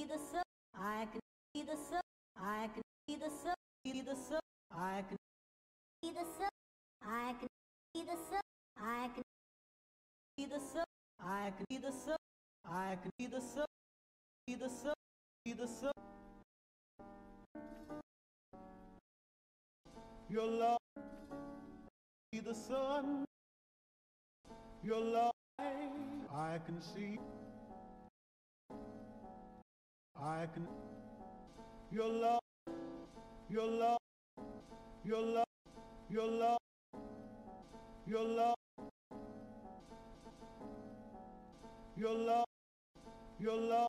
see the sun. I can see the sun. I can see the sun. See the sun. I can see the sun. I can see the sun. I can see the sun. I can see the sun. I can see the sun. See the sun. See the sun. Your love. See the sun. Your love. I can see. I can. Your love. Your love. Your love. Your love. Your love. Your love. Your love.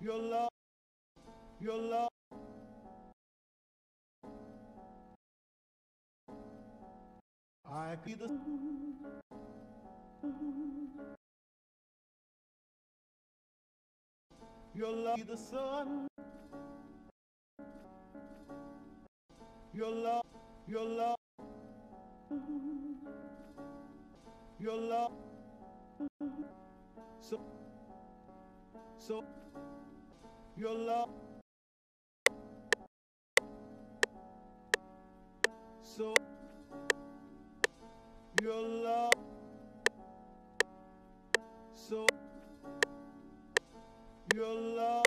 Your love. Your love. I see Your love, the sun. Your love, your love, your love. So, so, your love. So, your love. So, your love.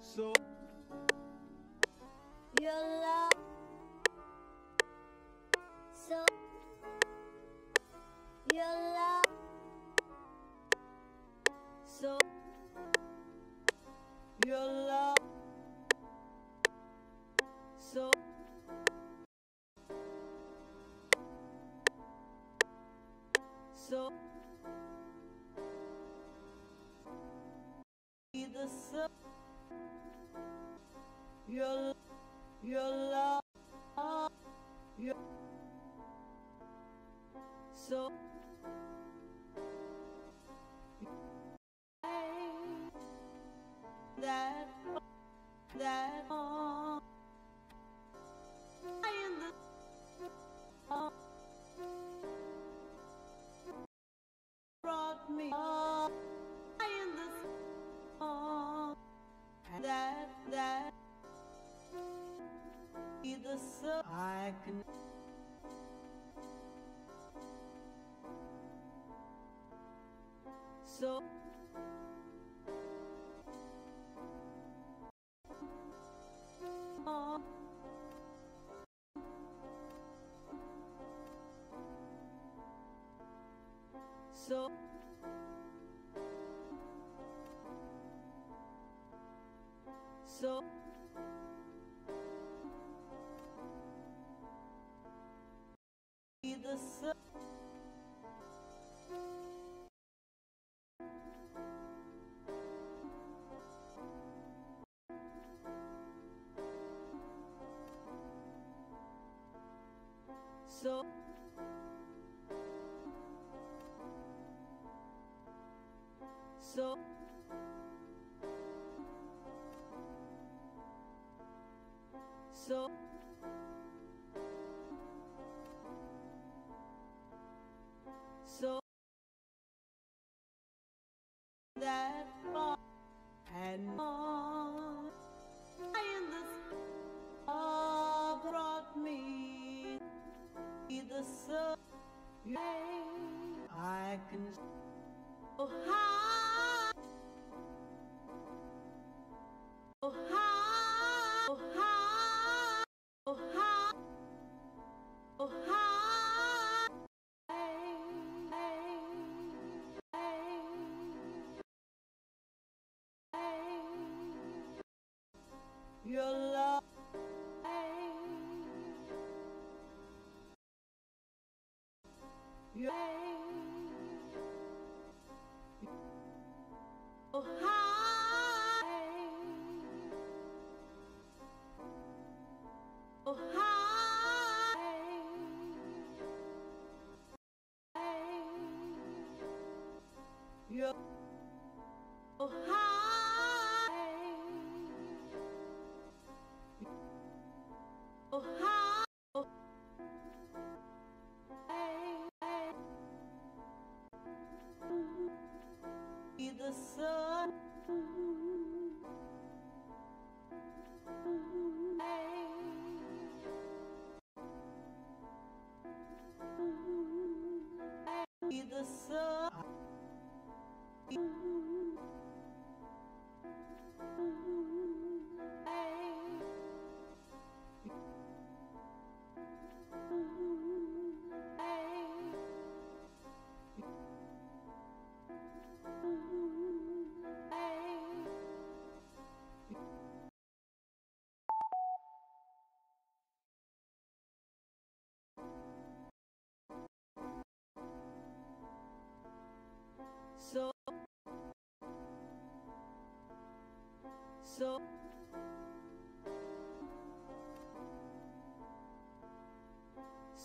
So, that that so so the sun so so so that far and more in the star brought me the sun I can oh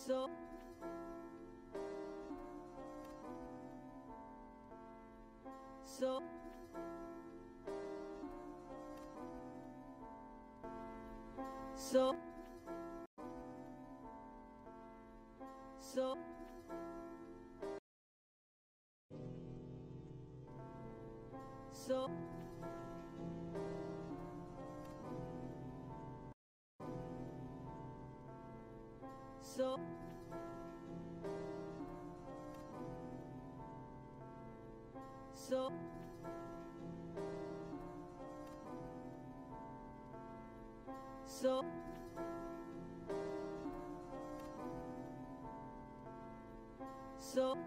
so, so, so, so. So So So So So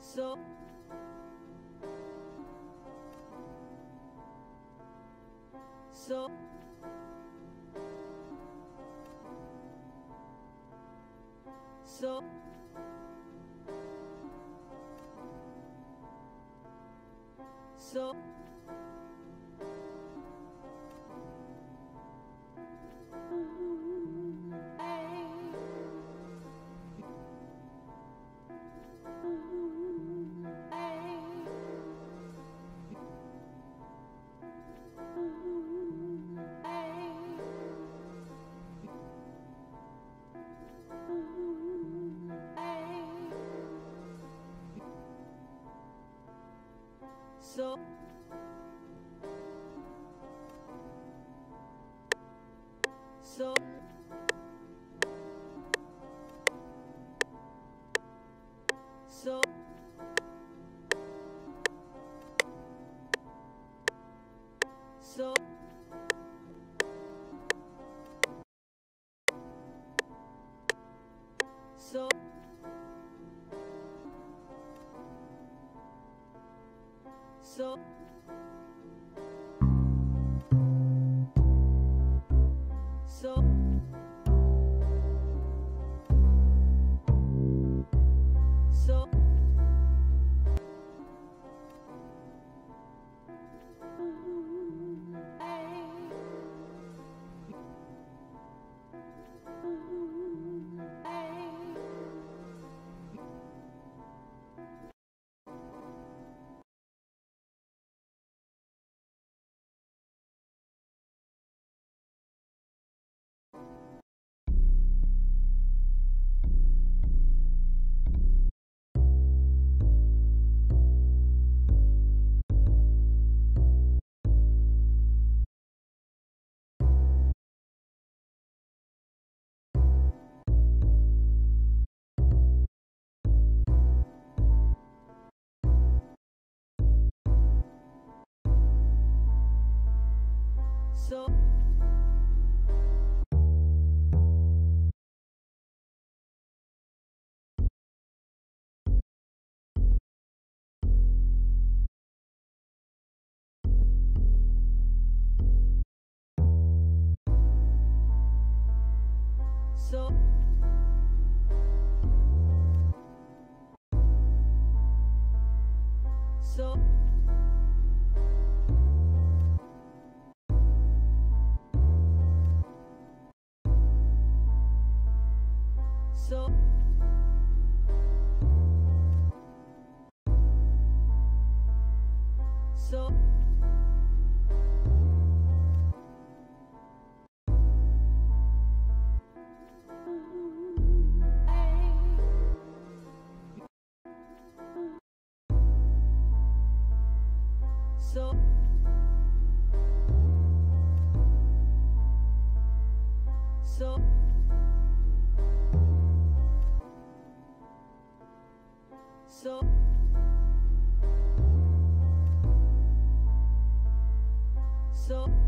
So So So So So So So so So so so so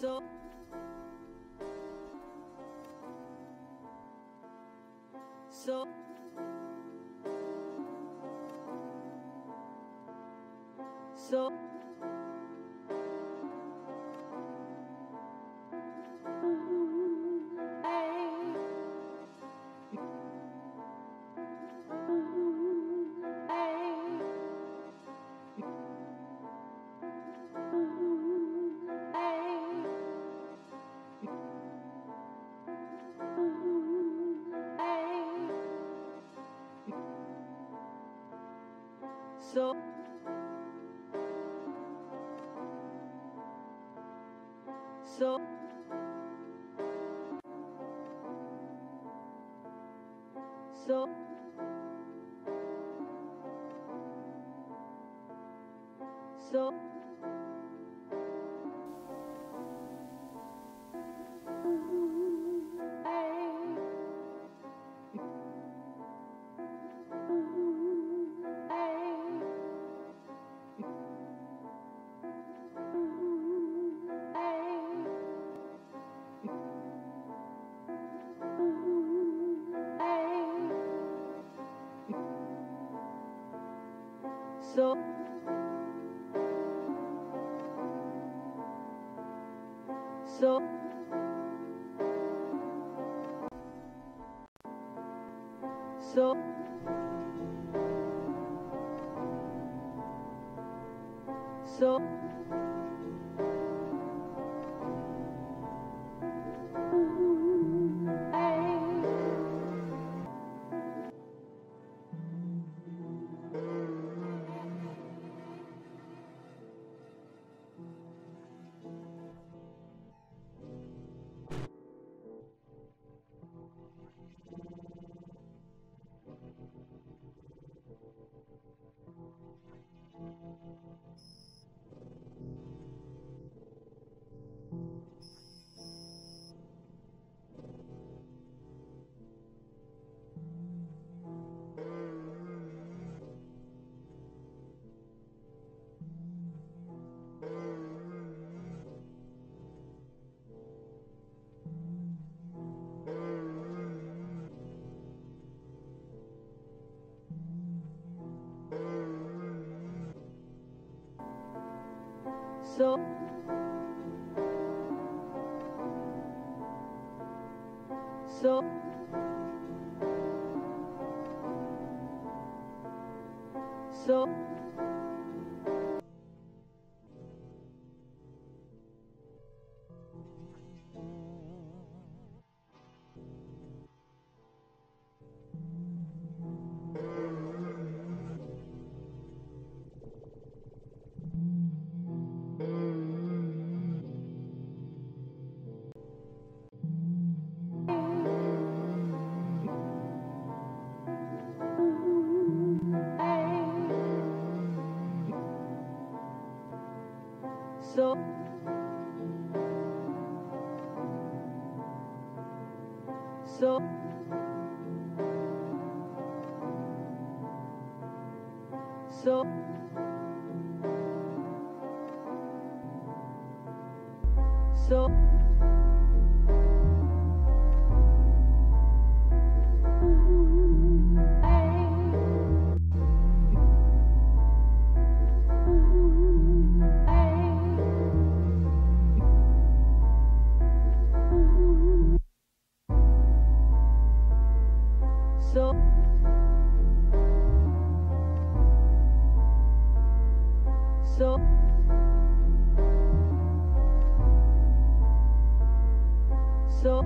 so so so So so corazón. So so so so so so so so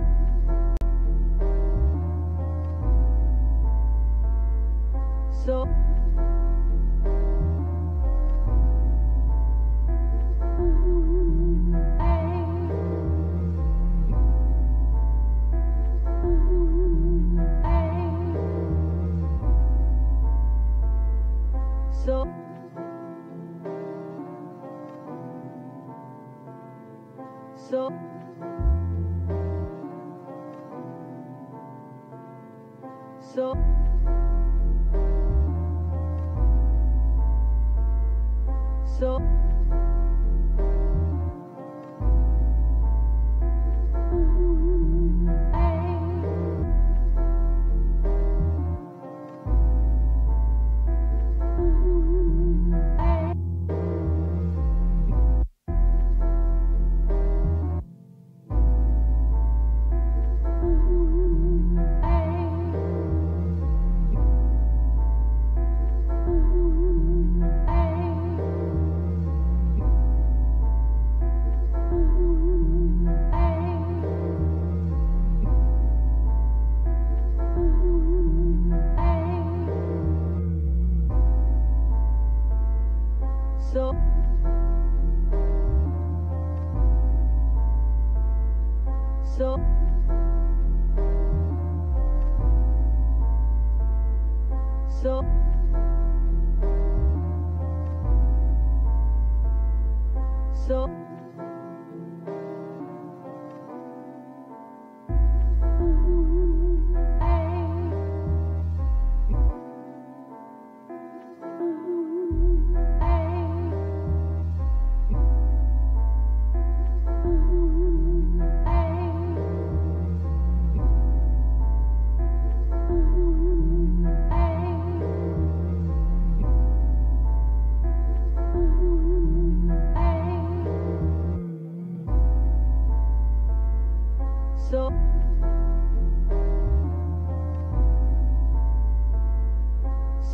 よ。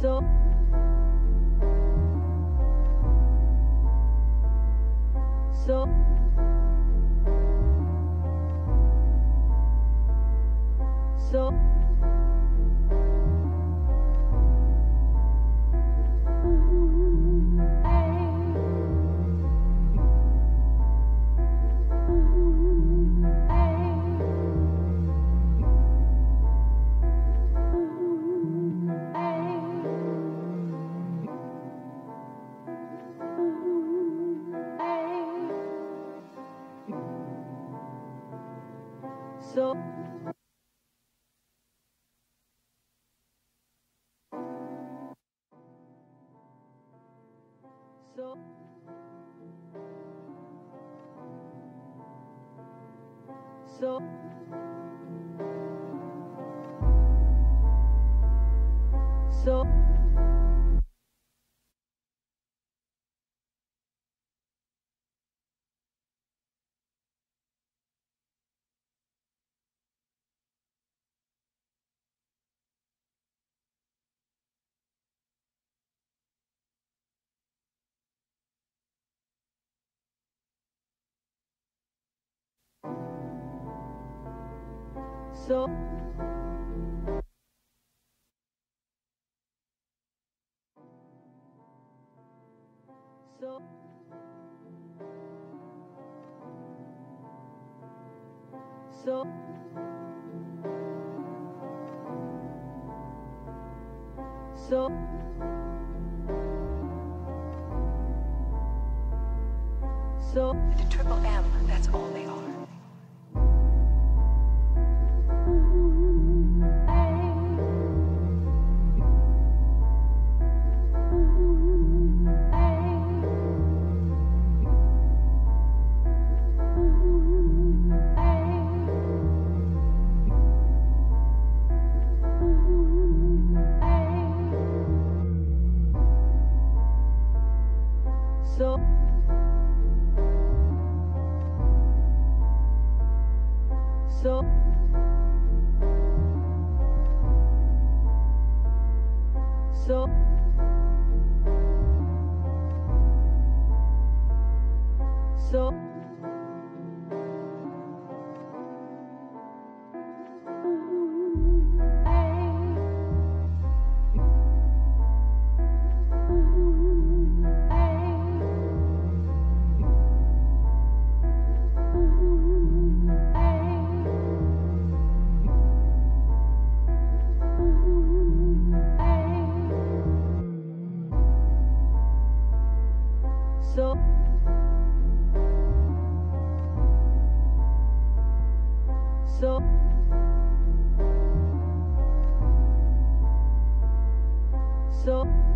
So so so so so so so so Triple M, that's all they are. corazón. So so so